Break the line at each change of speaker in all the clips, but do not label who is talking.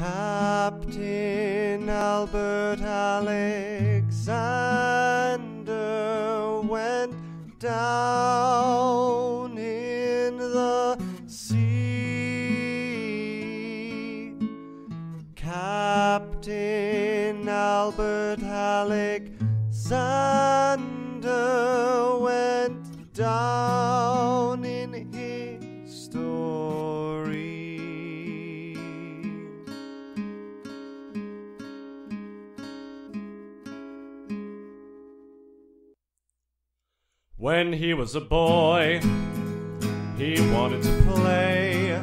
Captain Albert Alexander went down in the sea. Captain Albert Alexander When he was a boy, he wanted to play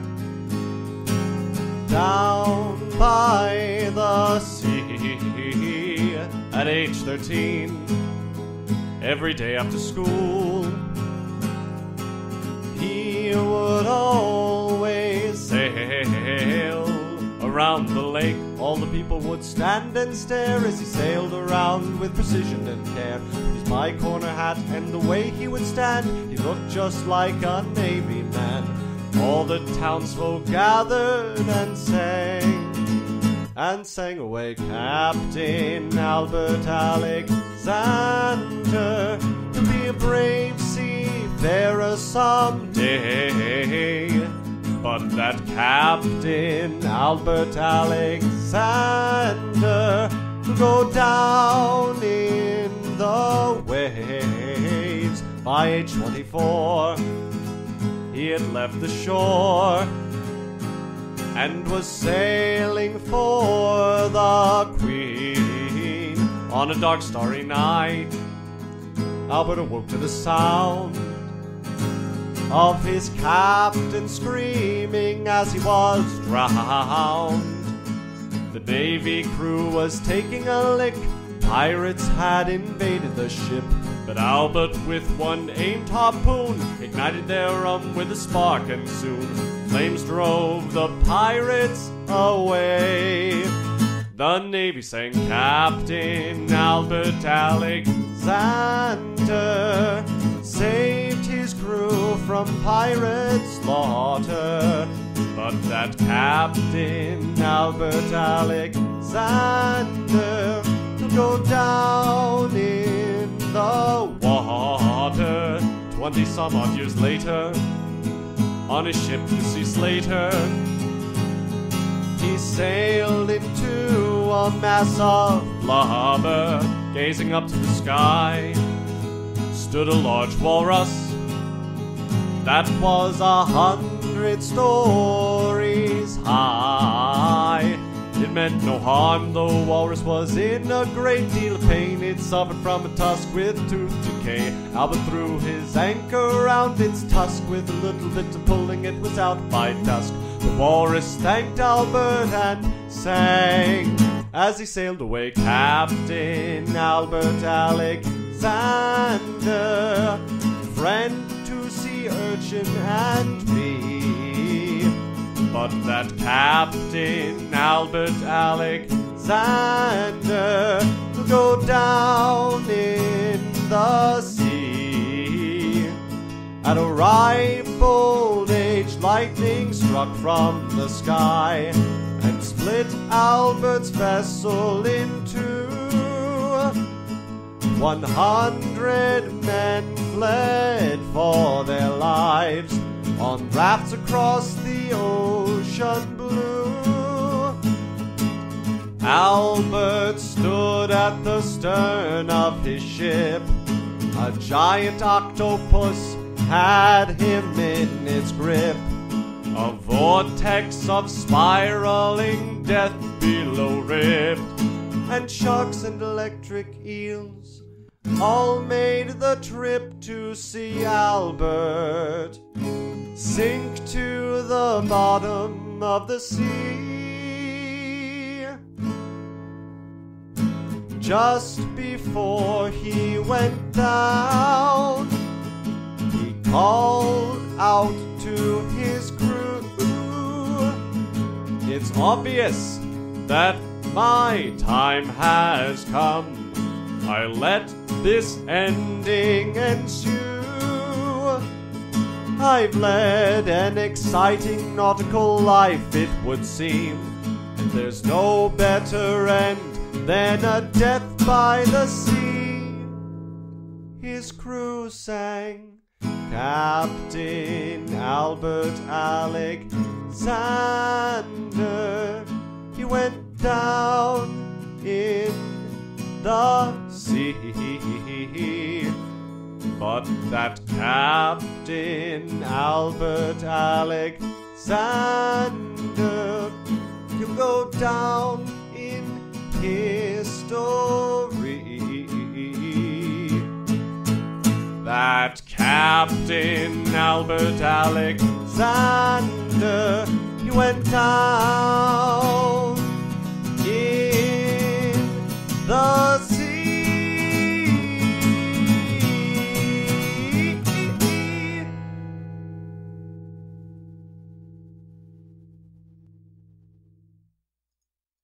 down by the sea. At age 13, every day after school, around the lake. All the people would stand and stare as he sailed around with precision and care. His bicorne hat and the way he would stand, he looked just like a navy man. All the townsfolk gathered and sang and sang away Captain Albert Alexander to be a brave seafarer someday. But that Captain Albert Alexander go down in the waves by age 24. He had left the shore and was sailing for the Queen on a dark, starry night. Albert awoke to the sound of his captain screaming as he was drowned. The Navy crew was taking a lick. Pirates had invaded the ship, but Albert, with one aimed harpoon, ignited their rum with a spark, and soon flames drove the pirates away. The Navy sang Captain Albert Alexander saved his crew from pirate slaughter. But that Captain Albert Alexander will go down in the water. Twenty some odd years later, on his ship to see Slater, he sailed into a mass of blubber, gazing up to the sky. Stood a large walrus that was a hundred stories high. It meant no harm, though walrus was in a great deal of pain. It suffered from a tusk with tooth decay. Albert threw his anchor around its tusk with a little bit of pulling. It was out by dusk. The walrus thanked Albert and sang as he sailed away. Captain Albert Alexander, and me. But that Captain Albert Alexander will go down in the sea. At a ripe old age, lightning struck from the sky and split Albert's vessel in two. One hundred men fled for their lives on rafts across the ocean blue. Albert stood at the stern of his ship. A giant octopus had him in its grip. A vortex of spiraling death below ripped, and sharks and electric eels all made the trip to see Albert sink to the bottom of the sea. Just before he went down, he called out to his crew. It's obvious that my time has come. I let this ending ensue. I've led an exciting nautical life, it would seem. And there's no better end than a death by the sea. His crew sang Captain Albert Alexander. He went down in the sea. But that Captain Albert Alexander. You go down in history. That Captain Albert Alexander, he went down in the